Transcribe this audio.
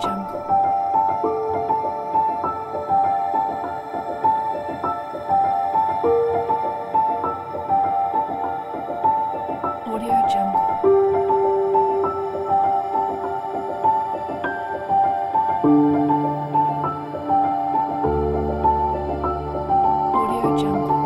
jungle. jungle.